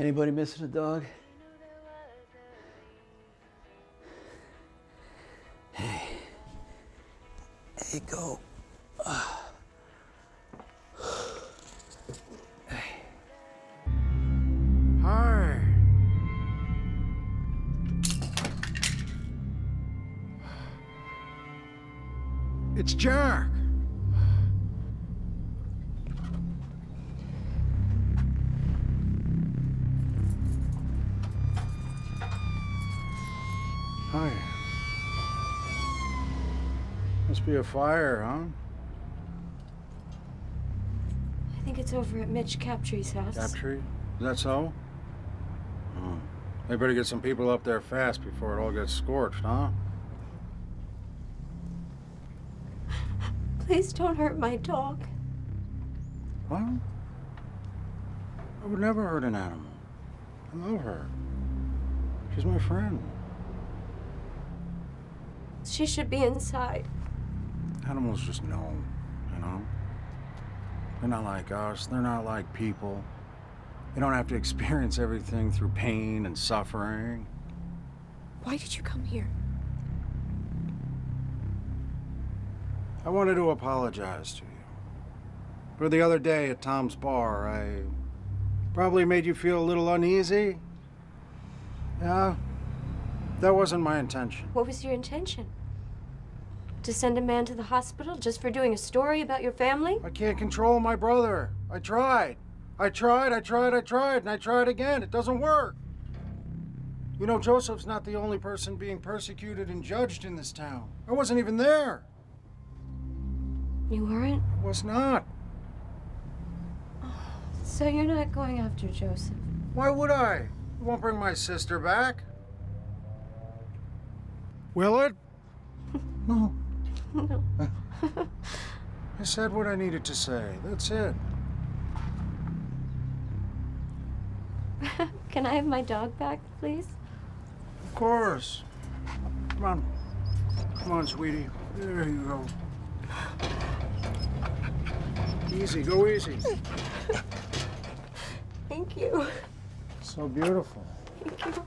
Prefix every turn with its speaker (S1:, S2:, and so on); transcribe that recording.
S1: Anybody missing a dog? Hey. Hey, go. Ah.
S2: Hi. It's Jack. Hi. Must be a fire, huh?
S3: I think it's over at Mitch Captree's house.
S2: Captree? Is that so? Oh. They better get some people up there fast before it all gets scorched, huh?
S3: Please don't hurt my dog.
S2: What? I would never hurt an animal. I love her. She's my friend.
S3: She should be inside.
S2: Animals just know, you know? They're not like us. They're not like people. They don't have to experience everything through pain and suffering.
S3: Why did you come here?
S2: I wanted to apologize to you. For the other day at Tom's bar, I probably made you feel a little uneasy. Yeah, that wasn't my intention.
S3: What was your intention? To send a man to the hospital just for doing a story about your family?
S2: I can't control my brother. I tried. I tried, I tried, I tried, and I tried again. It doesn't work. You know, Joseph's not the only person being persecuted and judged in this town. I wasn't even there.
S3: You weren't?
S2: I was not.
S3: So you're not going after Joseph?
S2: Why would I? I won't bring my sister back. Will it? No.
S3: No.
S2: I said what I needed to say. That's it.
S3: Can I have my dog back, please?
S2: Of course. Come on. Come on, sweetie. There you go. Easy, go easy.
S3: Thank you.
S2: So beautiful.
S3: Thank you.